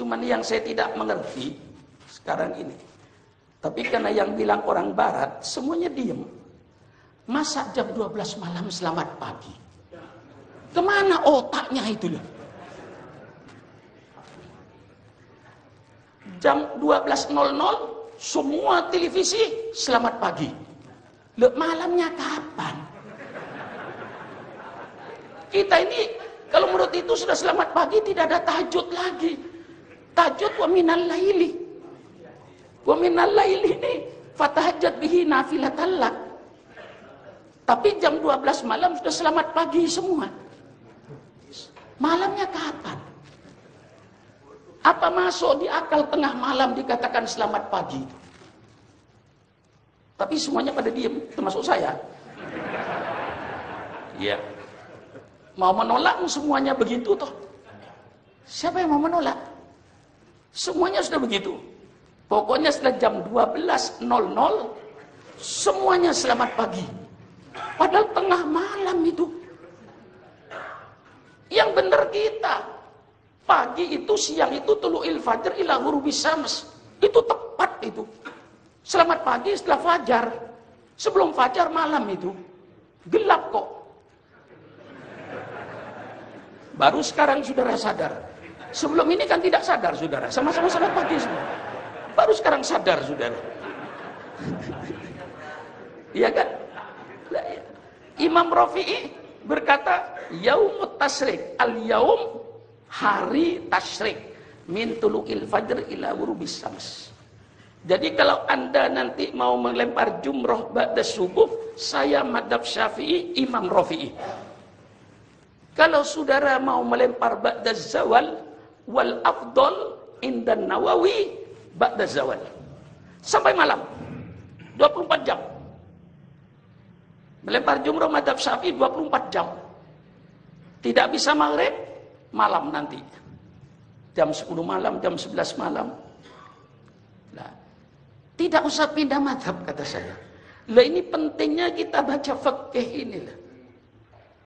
Cuman yang saya tidak mengerti sekarang ini. Tapi karena yang bilang orang barat, semuanya diem. Masa jam 12 malam selamat pagi? Ke mana otaknya itu loh? Jam 12.00 semua televisi selamat pagi. Loh, malamnya kapan? Kita ini kalau menurut itu sudah selamat pagi tidak ada tahajud lagi. Tahajud wa minal laili. Wa minal laili ini fatahajat bihi nafilatan lak. Tapi jam 12 malam sudah selamat pagi semua. Malamnya kapan? Apa masuk di akal tengah malam dikatakan selamat pagi? Tapi semuanya pada diem, termasuk saya. Iya. Mau menolak semuanya begitu toh. Siapa yang mau menolak? Semuanya sudah begitu. Pokoknya setelah jam 12.00 semuanya selamat pagi. Padahal tengah malam itu. Yang benar kita. Pagi itu, siang itu, tulu'il fajar ila hurubis syams. Itu tepat itu. Selamat pagi setelah fajar. Sebelum fajar malam itu. Gelap kok. Baru sekarang saudara sadar. Sebelum ini kan tidak sadar saudara. Sama-sama selamat pagi semua. Baru sekarang sadar saudara. Iya kan? Ya. Imam Rafi'i berkata, Yaumut tasrik, al-yaum hari tasrik min tulu'il fajr ila wurubis sams. Jadi kalau anda nanti mau melempar jumroh ba'da subuh, saya madhab syafi'i, Imam Rafi'i. Kalau saudara mau melempar ba'da zawal, wal afdol indan nawawi ba'da zawal. Sampai malam. 24 jam. Melempar jumroh madhab syafi'i 24 jam. Tidak bisa maghrib, malam nanti. Jam 10 malam, jam 11 malam. Nah, tidak usah pindah madhab kata saya. Lah ini pentingnya kita baca fakih ini lah.